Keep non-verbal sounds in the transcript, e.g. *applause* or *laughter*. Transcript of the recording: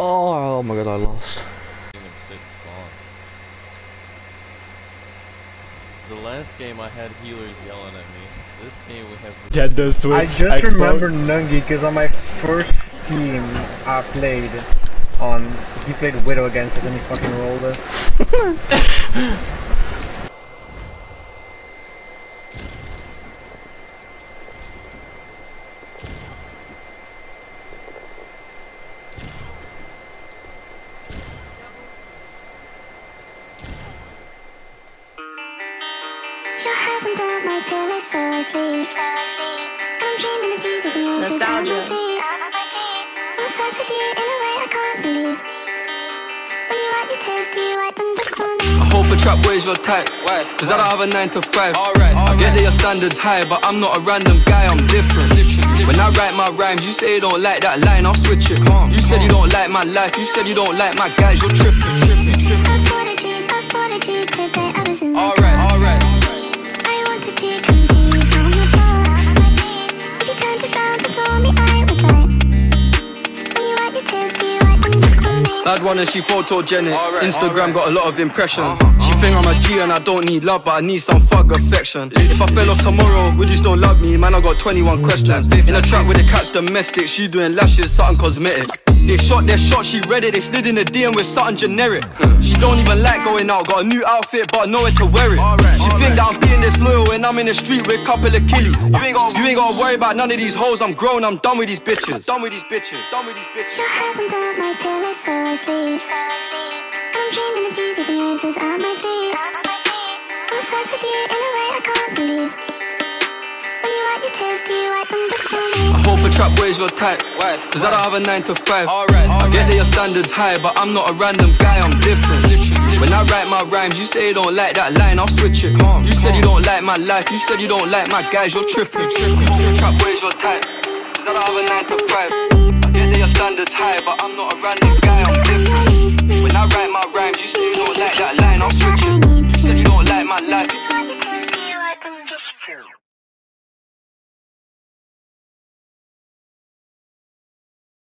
Oh, oh my god, I lost. The last game I had healers yelling at me. This game we have. Nintendo Switch. I just Xbox. remember Nungie because on my first team I played on, he played Widow against us and he fucking rolled us. *laughs* Your hands my pillow so I sleep. And I'm dreaming of you with the roses on my feet. I'm obsessed with you in a way I can't believe. When you wipe your tears, do you wipe them just for me? I hope a trap boys your type. Why? Cause I don't have a 9 to 5. Alright, I get that your standards high, but I'm not a random guy, I'm different. When I write my rhymes, you say you don't like that line, I'll switch it. You said you don't like my life, you said you don't like my guys, you're tripping. tripping, tripping. Bad one and she photogenic. Alright, Instagram got a lot of impressions. She think I'm a G and I don't need love, but I need some fuck affection. If I fell off tomorrow, would you still love me? Man, I got 21 questions. In a trap with the cat's domestic, she doing lashes, something cosmetic. They shot their shot, she read it, they slid in the DM with something generic. She don't even like going out, got a new outfit, but nowhere to wear it. She think that I'm being I'm in the street with a couple of killies. You ain't, gotta, you ain't gotta worry about none of these hoes, I'm grown, I'm done with these bitches. Done with these bitches, done with these bitches. Your hands under my pillow so I sleep. And I sleep. I'm dreaming of you with the roses at my feet. I'm obsessed with you in a way I can't believe. When you wipe your tears, do you wipe them just for me? I hope a trap boys your type. Why? Cause I don't have a 9 to 5. Alright, I get that your standards high, but I'm not a random guy, I'm different. When I write my rhymes, you say you don't like that line, I'll switch it. you said you don't like my life, you said you don't like my guys, you're tripping. Trap boys your type. Cause I don't have a 9 to 5. I get that your standards high, but I'm not a random guy,